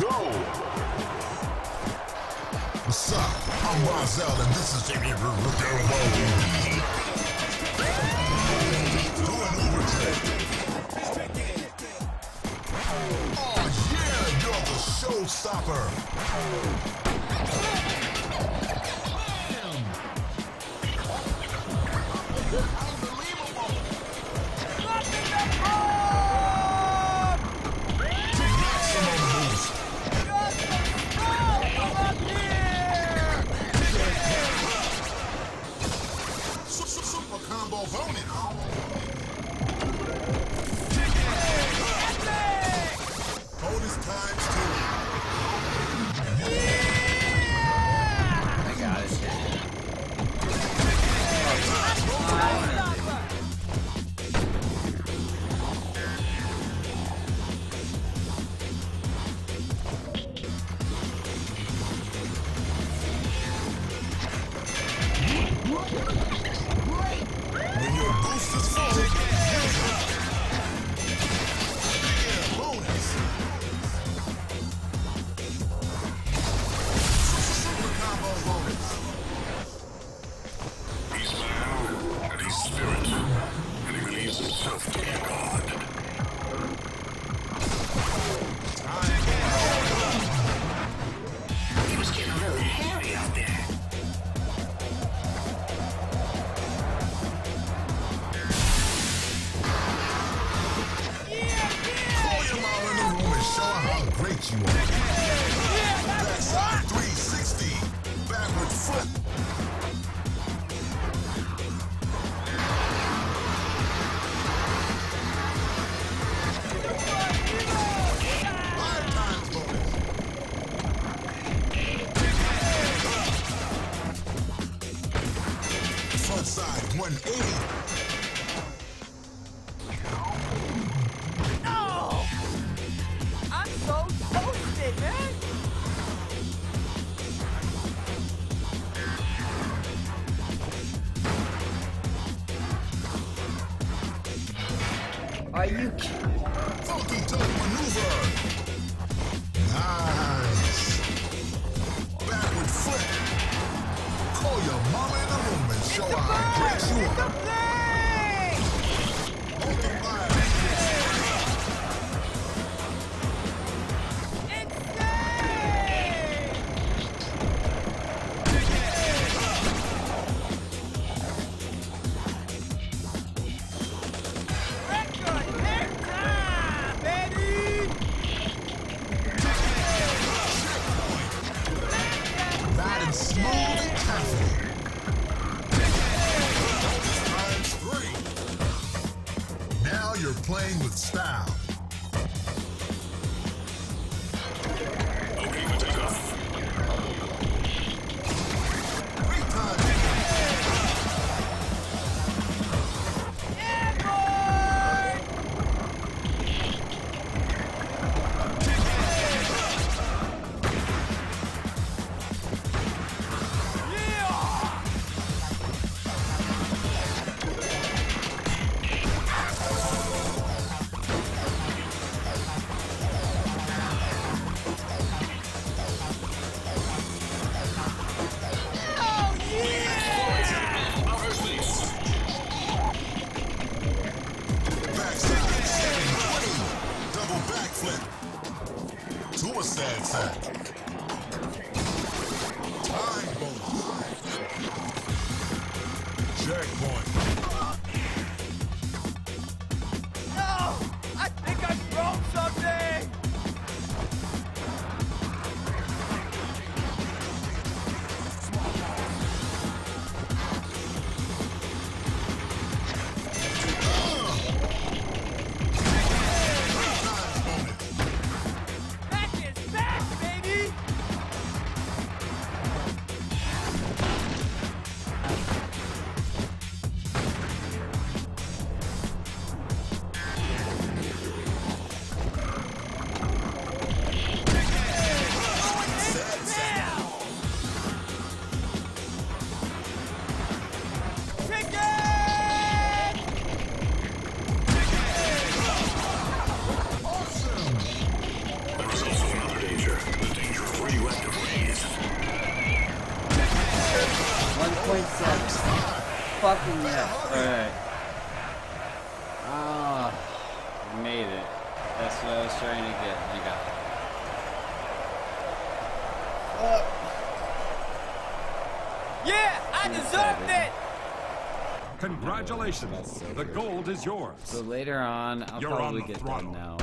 go! What's up? I'm Rahzel, and this is Jimmy Garibaldi. Doing overtake. Oh yeah, you're the showstopper. When your boost is full, her you are. Backside 360. Backward side 180. Are you kidding? Funky maneuver. Nice. Backward flip. Call your mama in the room and show her how great you are. Playing Suicide. Fucking yes. Alright. Ah, I made it. That's what I was trying to get. I got it. Yeah, I deserved it! Congratulations. So the gold is yours. So later on, I'll You're on probably the get throttle. done now.